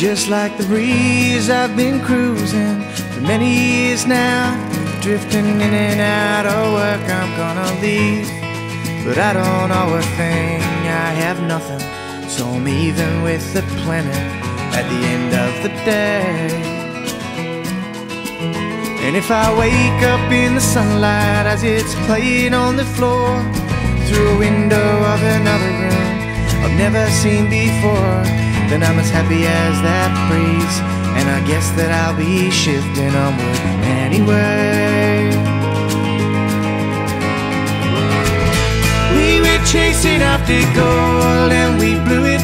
Just like the breeze, I've been cruising for many years now. Drifting in and out of work, I'm gonna leave. But I don't owe a thing, I have nothing. So I'm even with the planet at the end of the day. And if I wake up in the sunlight as it's playing on the floor through a window of another room I've never seen before, then I'm as happy as that breeze. And I guess that I'll be shifting onward anyway. We were chasing after gold and we blew it.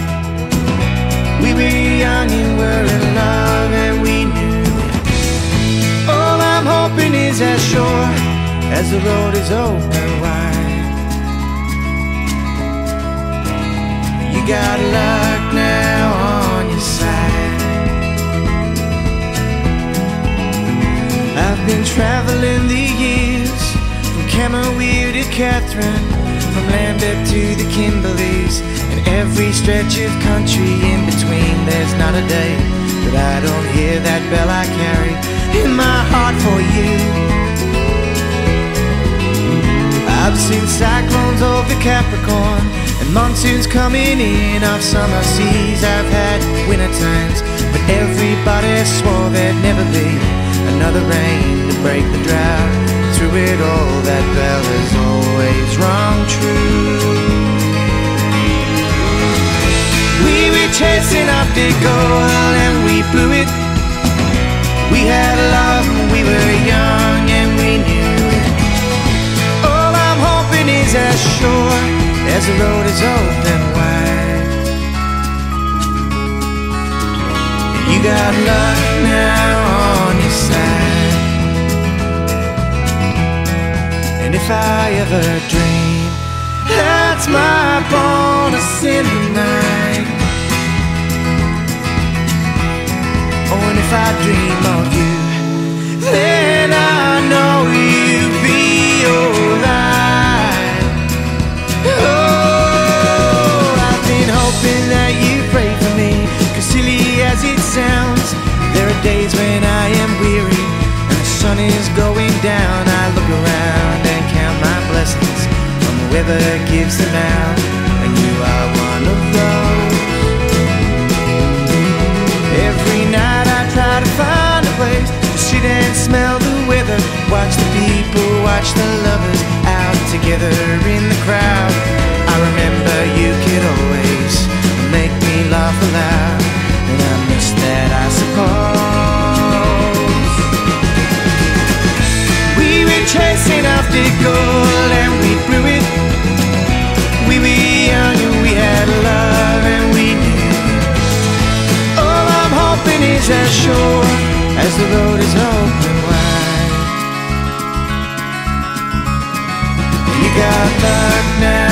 We were young and were in love and we knew it. All I'm hoping is as sure as the road is open wide. You got luck now traveling the years from Camooweal to Katherine, from Lambeth to the Kimberleys, and every stretch of country in between. There's not a day that I don't hear that bell I carry in my heart for you. I've seen cyclones over Capricorn and monsoons coming in off summer seas. I've had winter times, but everybody swore there'd never be another rain to break the drought. Through it all, that bell has always rung true. We were chasing after gold and we blew it. We had love and we were young and we knew it. All I'm hoping is as sure as the road is open wide. You got luck now if I ever dream, that's my bonus in the night. Whoever gives them out, and you are one of those. Every night I try to find a place to sit and smell the weather, watch the people, watch the lovers out together in the crowd. I remember you could always make me laugh aloud, and I miss that, I suppose. We were chasing after gold is as sure as the road is open wide. You got luck now